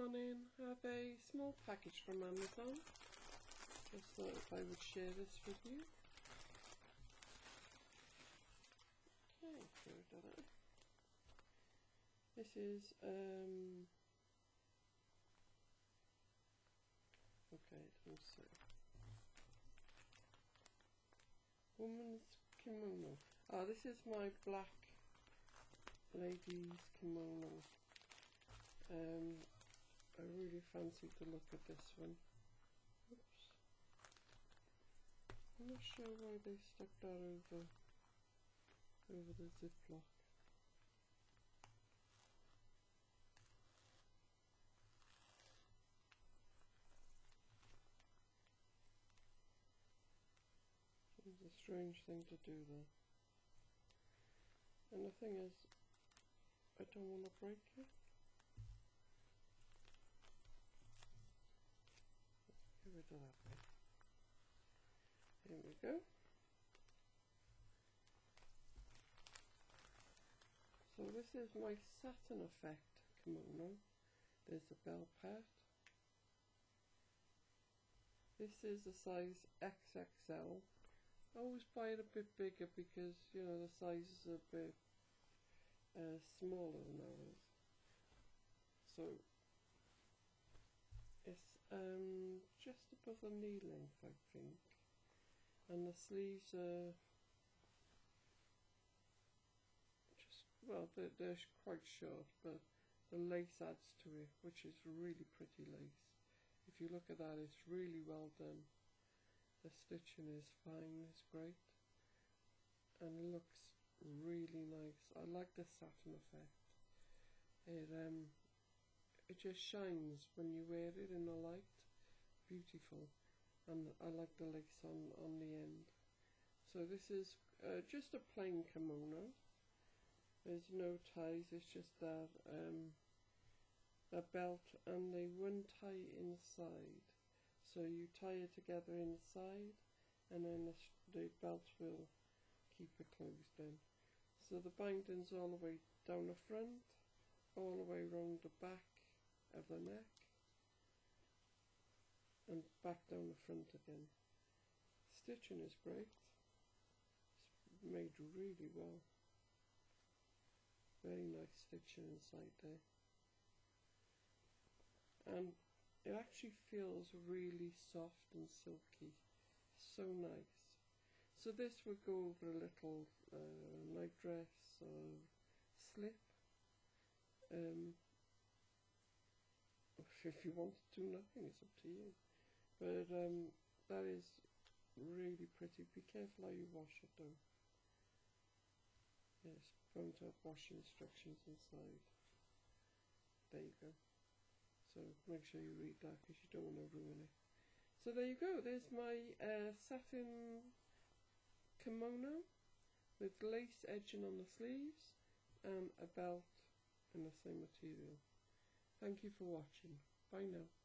morning. I have a small package from Amazon. Just thought if I would share this with you. Okay. This is um okay, let's see. Woman's kimono. Oh, this is my black lady's kimono. Um, I really fancied the look of this one. Oops. I'm not sure why they stuck that over over the ziplock. It's a strange thing to do though. And the thing is, I don't want to break it. Get rid of that bit. Here we go. So this is my satin effect kimono. There's a bell part. This is a size XXL. I always buy it a bit bigger because you know the size is a bit uh, smaller than ours. So it's um, just above the knee length, I think, and the sleeves are just well, they're, they're quite short, but the lace adds to it, which is really pretty lace. If you look at that, it's really well done. The stitching is fine, it's great. And it looks really nice. I like the satin effect. It um it just shines when you wear it in the light. Beautiful. And I like the lace on, on the end. So this is uh, just a plain kimono. There's no ties, it's just that um, a belt and they one tie inside. So you tie it together inside and then the, the belt will keep it closed in. So the binding's all the way down the front, all the way around the back of the neck and back down the front again. Stitching is great. It's made really well. Very nice stitching inside there. And it actually feels really soft and silky. So nice. So this would go over a little uh, night dress or slip. Um, if you want to do nothing, it's up to you. But um, that is really pretty. Be careful how you wash it though. Yes, going to washing instructions inside. There you go. So make sure you read that because you don't want to ruin it. So there you go. There's my uh, satin kimono with lace edging on the sleeves and a belt in the same material. Thank you for watching. Bye now.